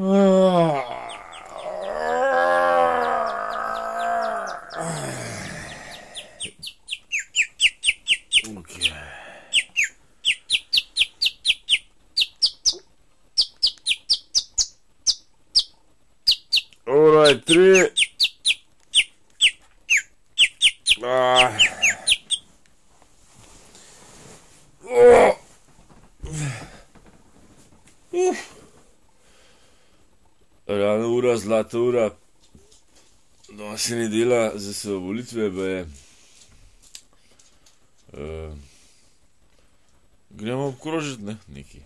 okay. All right, three. Ah. Uh. Rana ura, zlata ura. Danes se ni dela, zdaj so volitve, baje. Uh, gremo obkrožiti, ne, neki.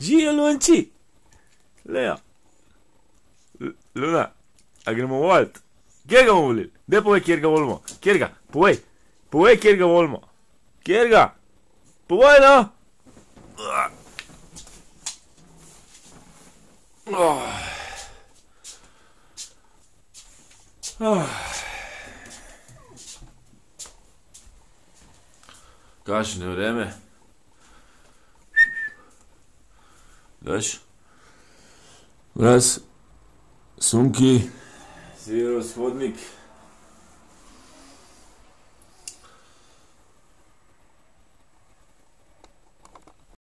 Živijo lunči, Leo. L- Luna, a gremo volit? Kjer ga bomo volili? Dej povej, kjer ga volimo. Kjer ga? Povej. Povej, kjer ga volimo. Kjer ga? Povej, no. Oh. Oh. Kakšno je vreme? Daš? Raz, sunki, severovzhodnik.